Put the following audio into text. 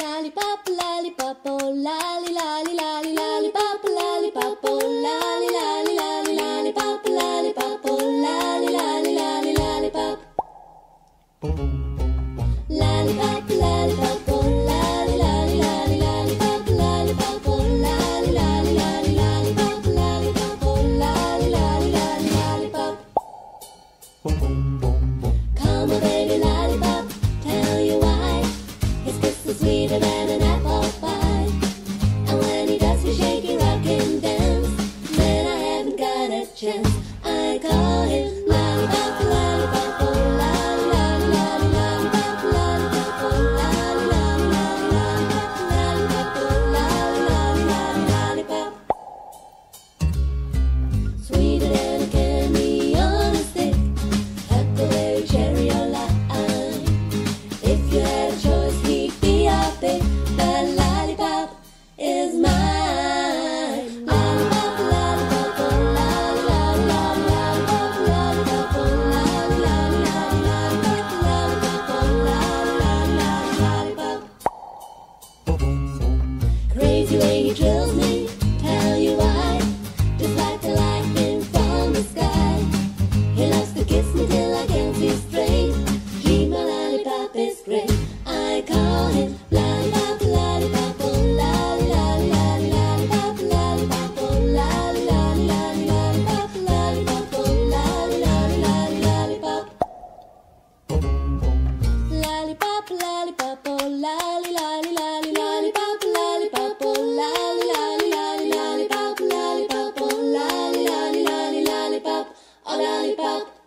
lollipop, lollipop, oh, lolly, lolly, lolly, lollipop, lollipop, oh, lolly, lolly, lolly, lollipop, lollipop, oh, lolly, lolly, lolly, lollipop. you kill me. lollipop.